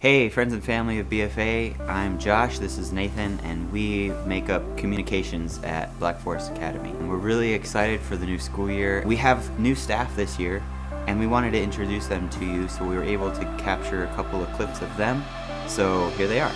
Hey, friends and family of BFA, I'm Josh, this is Nathan, and we make up communications at Black Forest Academy. And we're really excited for the new school year. We have new staff this year, and we wanted to introduce them to you, so we were able to capture a couple of clips of them. So here they are.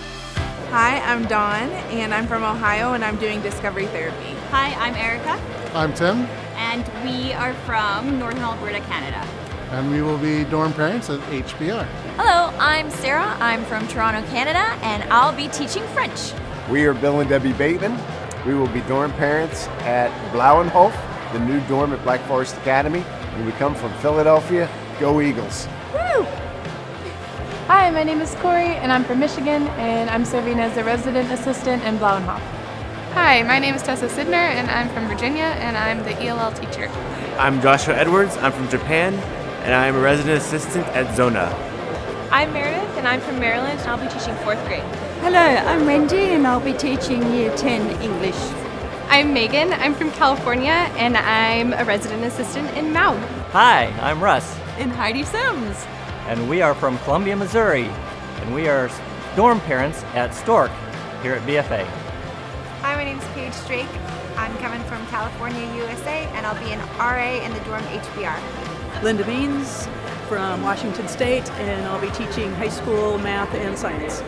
Hi, I'm Dawn, and I'm from Ohio, and I'm doing discovery therapy. Hi, I'm Erica, I'm Tim, and we are from Northern Alberta, Canada. And we will be dorm parents at HBR. Hello, I'm Sarah. I'm from Toronto, Canada, and I'll be teaching French. We are Bill and Debbie Bateman. We will be dorm parents at Blauenhof, the new dorm at Black Forest Academy. And we come from Philadelphia. Go Eagles. Woo! Hi, my name is Corey, and I'm from Michigan, and I'm serving as a resident assistant in Blauenhof. Hi, my name is Tessa Sidner, and I'm from Virginia, and I'm the ELL teacher. I'm Joshua Edwards. I'm from Japan, and I'm a resident assistant at Zona. I'm Meredith, and I'm from Maryland, and I'll be teaching fourth grade. Hello, I'm Wendy and I'll be teaching Year 10 English. I'm Megan. I'm from California, and I'm a resident assistant in Maui. Hi, I'm Russ, And Heidi Sims. and we are from Columbia, Missouri, and we are dorm parents at Stork here at BFA. Hi, my name's Paige Drake. I'm coming from California, USA, and I'll be an RA in the dorm HBR. Linda Beans from Washington State and I'll be teaching high school math and science.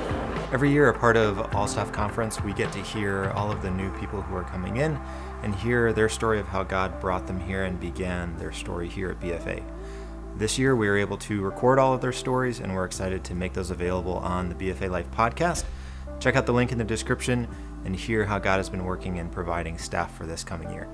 Every year, a part of All Staff Conference, we get to hear all of the new people who are coming in and hear their story of how God brought them here and began their story here at BFA. This year, we were able to record all of their stories, and we're excited to make those available on the BFA Life podcast. Check out the link in the description and hear how God has been working and providing staff for this coming year.